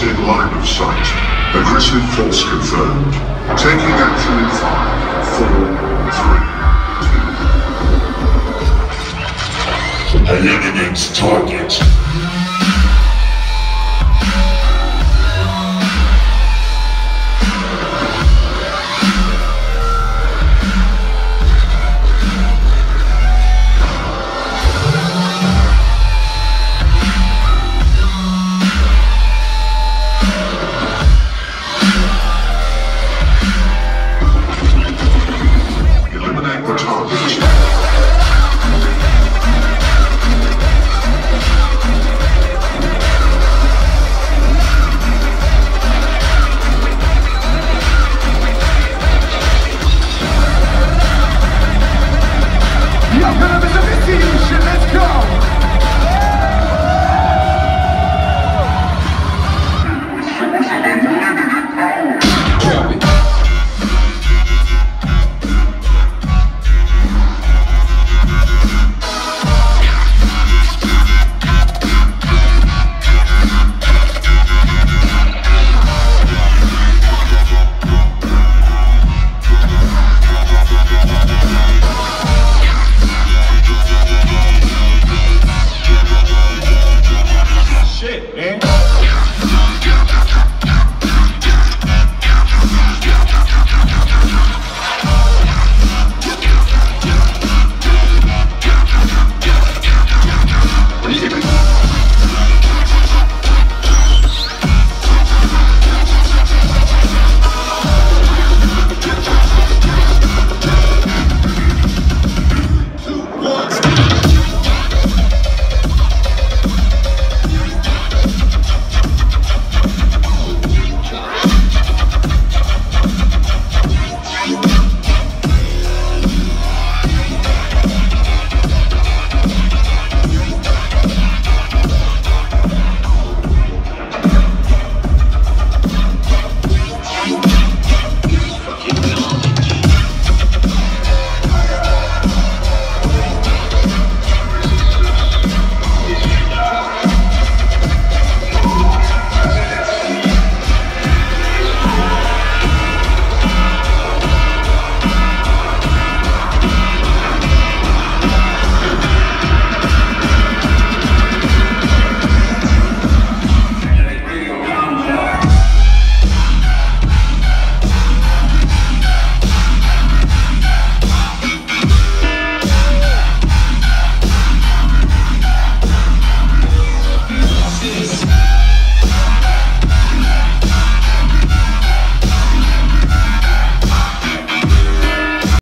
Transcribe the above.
Line of sight. Aggressive force confirmed. Taking action in five, four, three, two. Eliminate target.